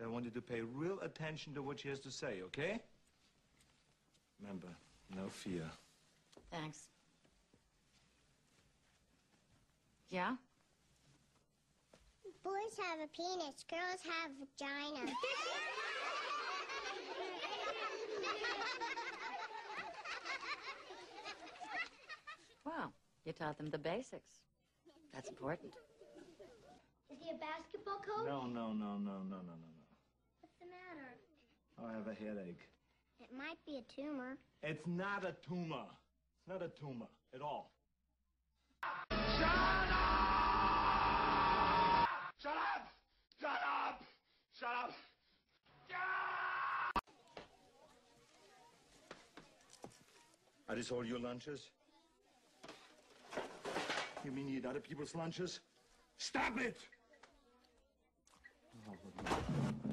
So I want you to pay real attention to what she has to say, okay? Remember, no fear. Thanks. Yeah? Boys have a penis, girls have vagina. Well, you taught them the basics. That's important. Is he a basketball coach? No, no, no, no, no, no, no, no. What's the matter? I have a headache. It might be a tumor. It's not a tumor. It's not a tumor at all. Shut up! Shut up! Shut up! Shut up! Are these all your lunches? You mean you eat other people's lunches? Stop it! Tell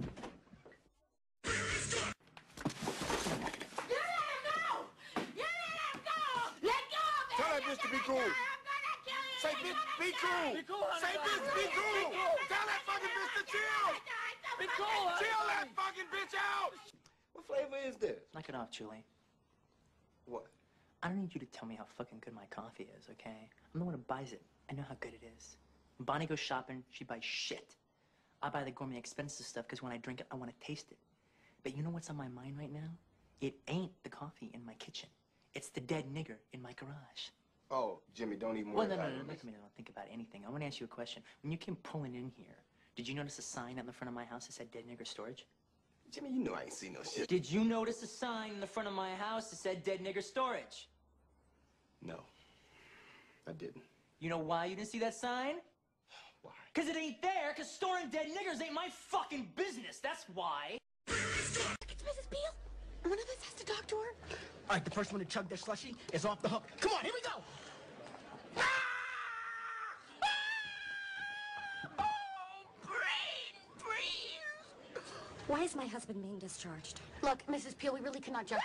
bitch to be cool. Say, bitch, be cool. Be cool, honey. Say, bitch, be Be cool. cool. Tell that fucking bitch to chill. Be cool, honey. Chill that fucking bitch out. What flavor is this? Knock it off, Julie. What? I don't need you to tell me how fucking good my coffee is, okay? I'm the one who buys it. I know how good it is. When Bonnie goes shopping, she buys shit. I buy the gourmet expensive stuff because when I drink it, I want to taste it. But you know what's on my mind right now? It ain't the coffee in my kitchen. It's the dead nigger in my garage. Oh, Jimmy, don't even Well, worry no, no, about no, it. look at me. Don't think about anything. I want to ask you a question. When you came pulling in here, did you notice a sign on the front of my house that said dead nigger storage? Jimmy, you know I ain't seen no shit. Did you notice a sign in the front of my house that said dead nigger storage? No, I didn't. You know why you didn't see that sign? Why? Cause it ain't there, cause storing dead niggers ain't my fucking business, that's why. It's Mrs. Beale. One of us has to talk to her. All right, the first one to chug their slushy is off the hook. Come on, here we go. Why is my husband being discharged? Look, Mrs. Peel, we really cannot judge.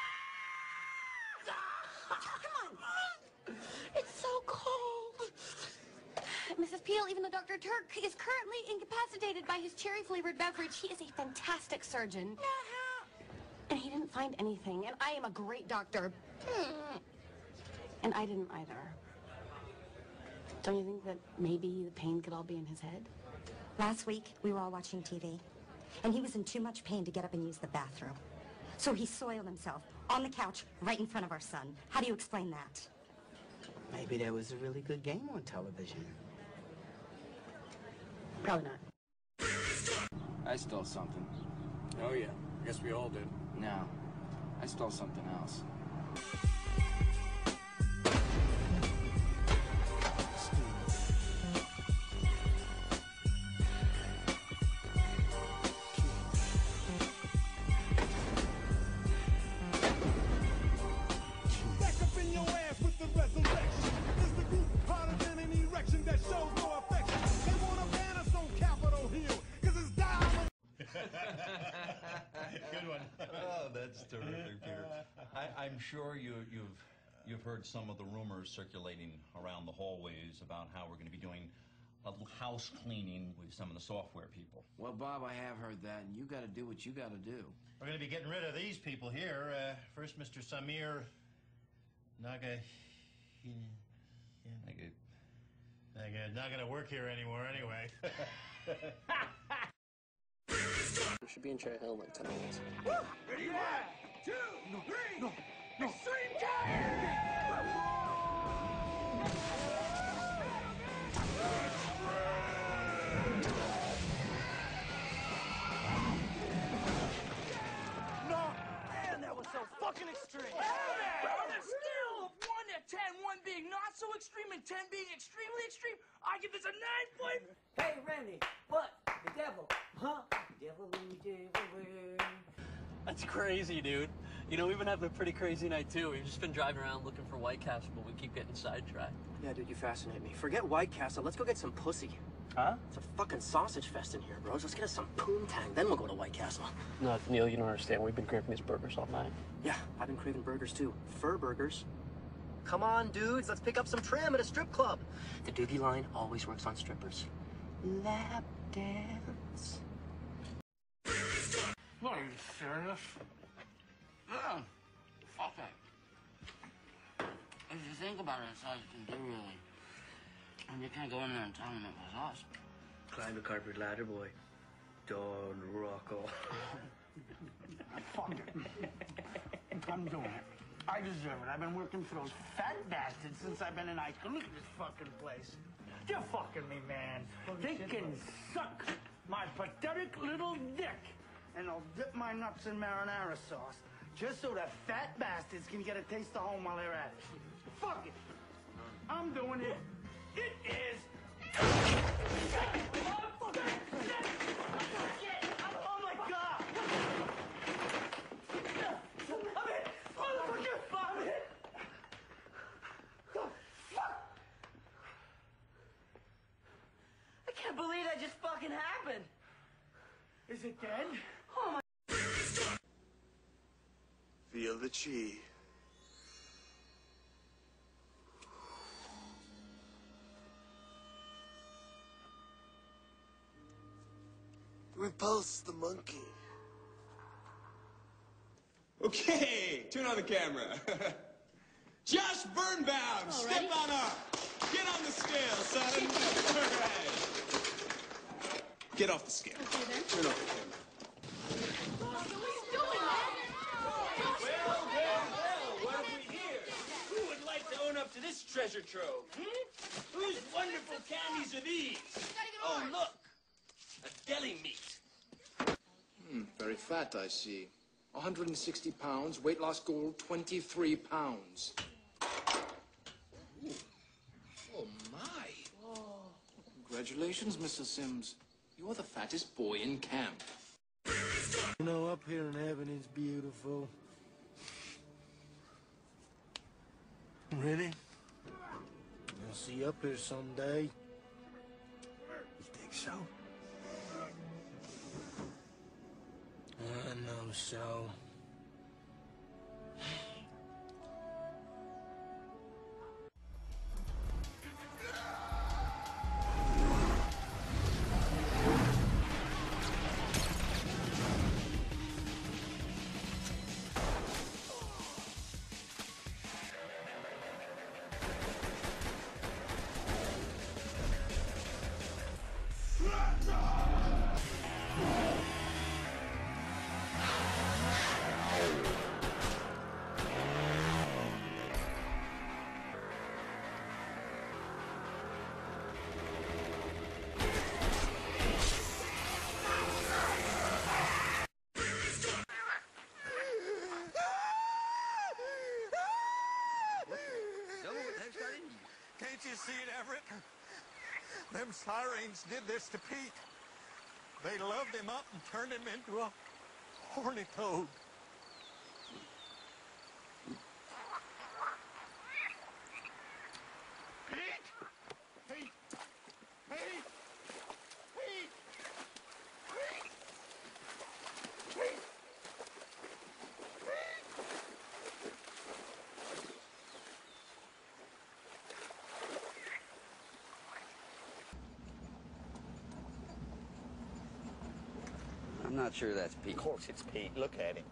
Come on. It's so cold. Mrs. Peel, even though Dr. Turk is currently incapacitated by his cherry-flavored beverage, he is a fantastic surgeon. Uh-huh. And he didn't find anything, and I am a great doctor. And I didn't either. Don't you think that maybe the pain could all be in his head? Last week, we were all watching TV, and he was in too much pain to get up and use the bathroom. So he soiled himself on the couch right in front of our son. How do you explain that? Maybe there was a really good game on television. Probably not. I stole something. Oh, yeah. I guess we all did. No, I stole something else. I'm sure you, you've you've heard some of the rumors circulating around the hallways about how we're going to be doing a house cleaning with some of the software people. Well, Bob, I have heard that, and you got to do what you got to do. We're going to be getting rid of these people here. Uh, first, Mr. Samir Naga. Naga. Naga, not going to work here anymore anyway. We should be in Cherry Hill in like 10 minutes. Ready? One, two, three. No, no. Extreme No, man, that was so fucking extreme. On a scale of 1 to 10, 1 being not so extreme and 10 being extremely extreme, I give this a 9 point. Hey, Randy, what? The devil, huh? Devil, devil, That's crazy, dude. You know, we've been having a pretty crazy night, too. We've just been driving around looking for White Castle, but we keep getting sidetracked. Yeah, dude, you fascinate me. Forget White Castle. Let's go get some pussy. Huh? It's a fucking sausage fest in here, bros. Let's get us some poontang, then we'll go to White Castle. No, Neil, you don't understand. We've been craving these burgers all night. Yeah, I've been craving burgers too. Fur burgers. Come on, dudes. Let's pick up some trim at a strip club. The Doogie line always works on strippers. Lap dance. Serious? Yeah. Fuck it. If you think about it, it's all you can do, really. And you can't go in there and tell them it was us. Climb the carpet ladder, boy. Don't rock Rocco. Fuck it. I'm doing it. I deserve it. I've been working for those fat bastards since I've been in high school. Look at this fucking place. They're fucking me, man. They can suck my pathetic little dick. And I'll dip my nuts in marinara sauce just so the fat bastards can get a taste of home while they're at it. Fuck it. I'm doing it. It is. Oh? I can't believe that just fucking happened. Is it dead? Oh my. Feel the chi. Repulse the monkey. Okay, turn on the camera. Josh Birnbaum, step on up. Get on the scale, son. All right. Get off the scale. Turn off the camera. Well, well, well, what have we here? Who would like to own up to this treasure trove? Hmm? Whose wonderful candies are these? Oh, look, a deli meat. Hmm, very fat, I see. 160 pounds, weight loss goal 23 pounds. Ooh. Oh, my. Congratulations, Mr. Sims. You're the fattest boy in camp. You know, up here in heaven it's beautiful. Really? I'll see you up here someday. You think so? I know so. Can't you see it, Everett? Them sirens did this to Pete. They loved him up and turned him into a horny toad. Not sure that's Pete. Of course it's Pete. Look at him.